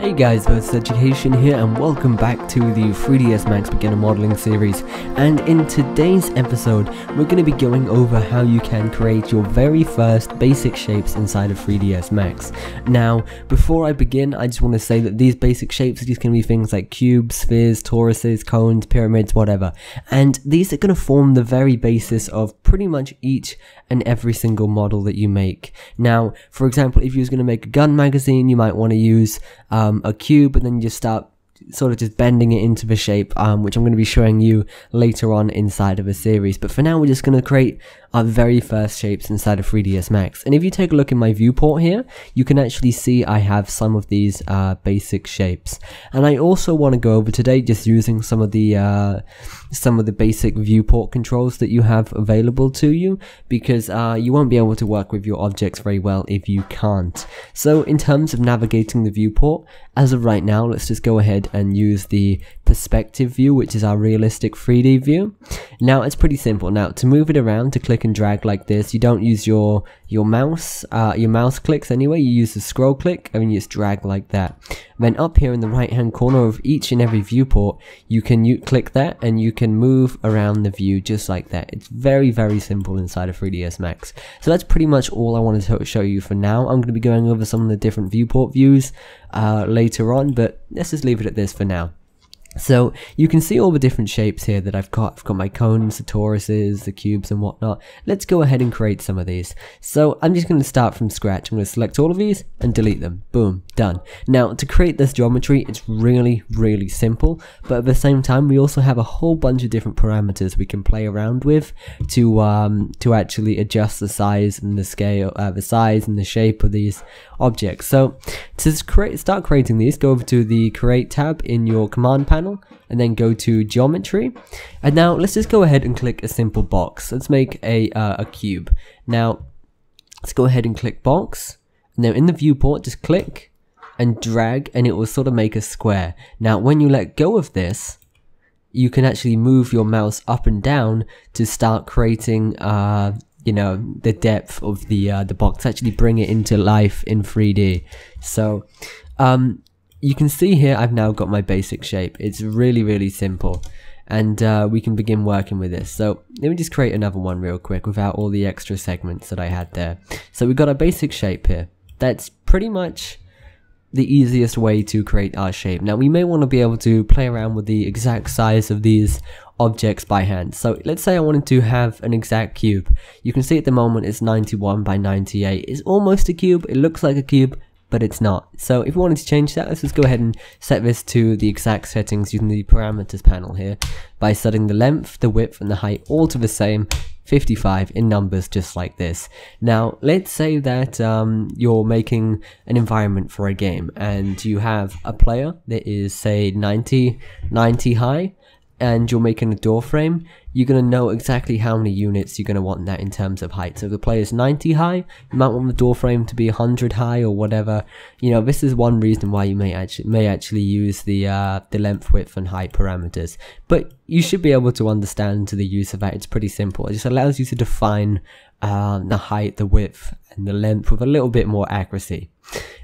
Hey guys, Virtus Education here and welcome back to the 3ds Max Beginner Modeling series and in today's episode we're going to be going over how you can create your very first basic shapes inside of 3ds Max. Now before I begin I just want to say that these basic shapes going to be things like cubes, spheres, toruses, cones, pyramids, whatever and these are going to form the very basis of pretty much each and every single model that you make. Now for example if you was going to make a gun magazine you might want to use um, um, a cube and then you just start sort of just bending it into the shape, um, which I'm going to be showing you later on inside of a series. But for now, we're just going to create our very first shapes inside of 3ds Max. And if you take a look in my viewport here, you can actually see I have some of these uh, basic shapes. And I also want to go over today just using some of the uh, some of the basic viewport controls that you have available to you because uh, you won't be able to work with your objects very well if you can't. So in terms of navigating the viewport, as of right now, let's just go ahead and use the perspective view, which is our realistic 3D view. Now it's pretty simple. Now to move it around, to click and drag like this, you don't use your your mouse, uh, your mouse clicks anyway. You use the scroll click and you just drag like that. Then up here in the right hand corner of each and every viewport, you can click that and you can move around the view just like that. It's very very simple inside of 3ds Max. So that's pretty much all I wanted to show you for now. I'm going to be going over some of the different viewport views uh, later on, but let's just leave it at this for now. So you can see all the different shapes here that I've got. I've got my cones, the toruses, the cubes and whatnot. Let's go ahead and create some of these. So I'm just going to start from scratch. I'm going to select all of these and delete them. Boom, done. Now to create this geometry, it's really, really simple. But at the same time, we also have a whole bunch of different parameters we can play around with to um, to actually adjust the size and the scale, uh, the size and the shape of these objects. So to create, start creating these, go over to the create tab in your command panel panel and then go to geometry. And now let's just go ahead and click a simple box. Let's make a, uh, a cube. Now let's go ahead and click box. And now in the viewport, just click and drag and it will sort of make a square. Now when you let go of this, you can actually move your mouse up and down to start creating uh, you know the depth of the uh, the box actually bring it into life in 3d so um, you can see here I've now got my basic shape. It's really, really simple. And uh, we can begin working with this. So let me just create another one real quick without all the extra segments that I had there. So we've got a basic shape here. That's pretty much the easiest way to create our shape. Now we may want to be able to play around with the exact size of these objects by hand. So let's say I wanted to have an exact cube. You can see at the moment it's 91 by 98. It's almost a cube, it looks like a cube, but it's not. So if we wanted to change that, let's just go ahead and set this to the exact settings using the parameters panel here by setting the length, the width, and the height all to the same 55 in numbers just like this. Now, let's say that um, you're making an environment for a game and you have a player that is say 90, 90 high and you're making a door frame, you're going to know exactly how many units you're going to want that in terms of height. So if the player's 90 high, you might want the door frame to be 100 high or whatever. You know, this is one reason why you may actually may actually use the uh, the length, width, and height parameters. But you should be able to understand the use of that. It's pretty simple. It just allows you to define uh, the height, the width, and the length with a little bit more accuracy.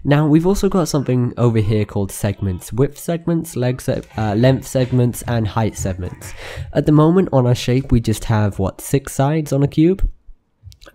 Now we've also got something over here called segments, width segments, leg se uh, length segments, and height segments. At the moment on our shape we just have what six sides on a cube,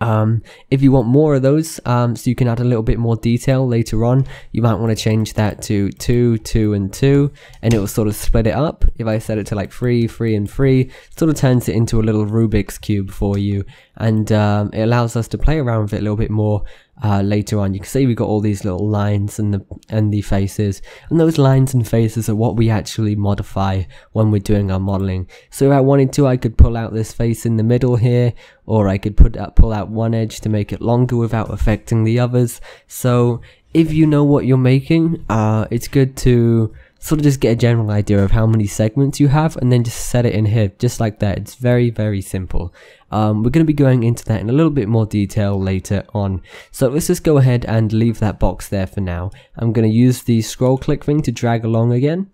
um, if you want more of those, um, so you can add a little bit more detail later on, you might want to change that to 2, 2, and 2, and it will sort of split it up. If I set it to like 3, 3, and 3, sort of turns it into a little Rubik's Cube for you, and um, it allows us to play around with it a little bit more uh, later on. You can see we've got all these little lines and the and the faces, and those lines and faces are what we actually modify when we're doing our modeling. So if I wanted to, I could pull out this face in the middle here, or I could put out, pull out one edge to make it longer without affecting the others. So if you know what you're making, uh, it's good to sort of just get a general idea of how many segments you have and then just set it in here just like that. It's very very simple. Um, we're going to be going into that in a little bit more detail later on. So let's just go ahead and leave that box there for now. I'm going to use the scroll click thing to drag along again.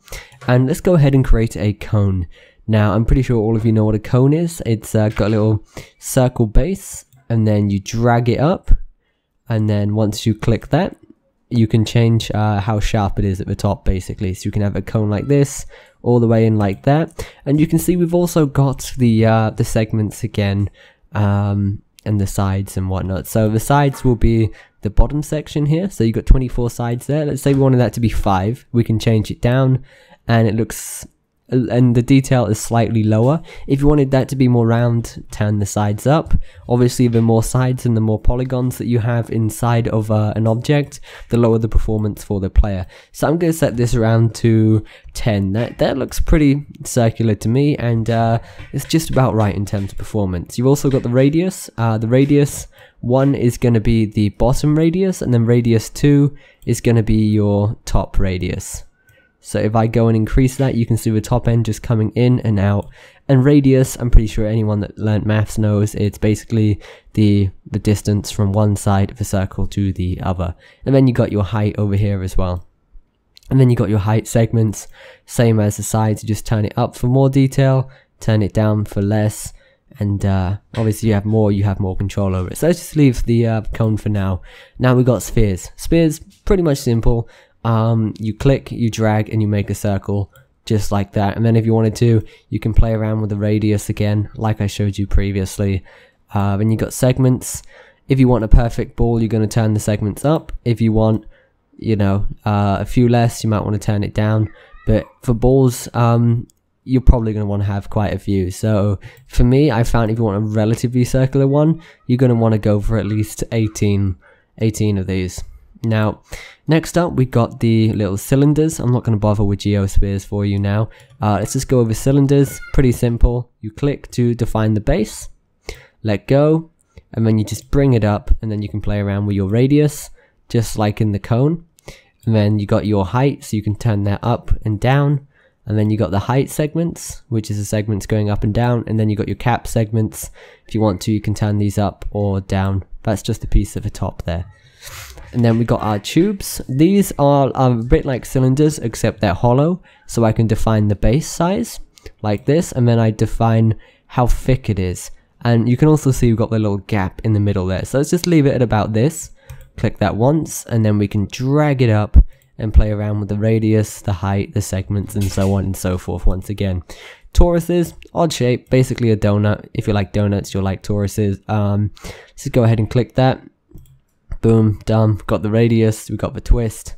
And let's go ahead and create a cone. Now I'm pretty sure all of you know what a cone is. It's uh, got a little circle base and then you drag it up. And then once you click that you can change uh, how sharp it is at the top basically. So you can have a cone like this, all the way in like that. And you can see we've also got the uh, the segments again um, and the sides and whatnot. So the sides will be the bottom section here. So you've got 24 sides there. Let's say we wanted that to be 5. We can change it down and it looks and the detail is slightly lower. If you wanted that to be more round, turn the sides up. Obviously, the more sides and the more polygons that you have inside of uh, an object, the lower the performance for the player. So I'm going to set this around to 10. That, that looks pretty circular to me, and uh, it's just about right in terms of performance. You've also got the radius. Uh, the radius 1 is going to be the bottom radius, and then radius 2 is going to be your top radius. So if I go and increase that, you can see the top end just coming in and out. And radius, I'm pretty sure anyone that learnt maths knows it's basically the, the distance from one side of a circle to the other. And then you got your height over here as well. And then you got your height segments, same as the sides, you just turn it up for more detail, turn it down for less, and uh, obviously you have more, you have more control over it. So let's just leave the uh, cone for now. Now we've got spheres. Spheres, pretty much simple um, you click, you drag, and you make a circle just like that. And then if you wanted to, you can play around with the radius again, like I showed you previously. Uh, then you got segments. If you want a perfect ball, you're going to turn the segments up. If you want, you know, uh, a few less, you might want to turn it down. But for balls, um, you're probably going to want to have quite a few. So for me, I found if you want a relatively circular one, you're going to want to go for at least 18, 18 of these. Now, next up we got the little cylinders. I'm not going to bother with geospheres for you now. Uh, let's just go over cylinders. Pretty simple. You click to define the base, let go, and then you just bring it up and then you can play around with your radius, just like in the cone. And then you got your height, so you can turn that up and down. And then you got the height segments, which is the segments going up and down. And then you got your cap segments. If you want to, you can turn these up or down. That's just a piece of the top there. And then we got our tubes. These are, are a bit like cylinders, except they're hollow. So I can define the base size, like this, and then I define how thick it is. And you can also see we've got the little gap in the middle there. So let's just leave it at about this. Click that once, and then we can drag it up and play around with the radius, the height, the segments, and so on and so forth once again. Toruses, odd shape, basically a donut. If you like donuts, you'll like toruses. Um, let's just go ahead and click that boom, done. Got the radius, we got the twist,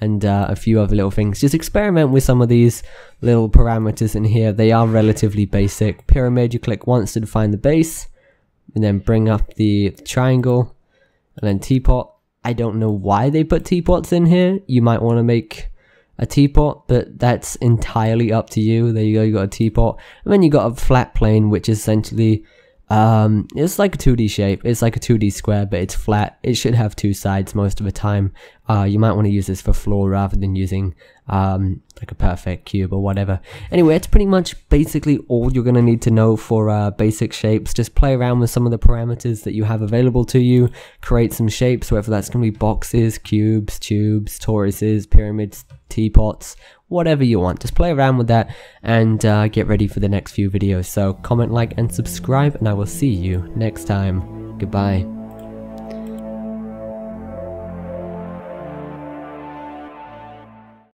and uh, a few other little things. Just experiment with some of these little parameters in here. They are relatively basic. Pyramid, you click once to define the base, and then bring up the triangle, and then teapot. I don't know why they put teapots in here. You might want to make a teapot, but that's entirely up to you. There you go, you got a teapot. And then you got a flat plane, which is essentially um, it's like a 2D shape. It's like a 2D square, but it's flat. It should have two sides most of the time. Uh, you might want to use this for floor rather than using um, like a perfect cube or whatever. Anyway, it's pretty much basically all you're going to need to know for uh, basic shapes. Just play around with some of the parameters that you have available to you. Create some shapes, whether that's going to be boxes, cubes, tubes, toruses, pyramids, teapots, whatever you want. Just play around with that and uh, get ready for the next few videos. So comment, like, and subscribe, and I will see you next time. Goodbye.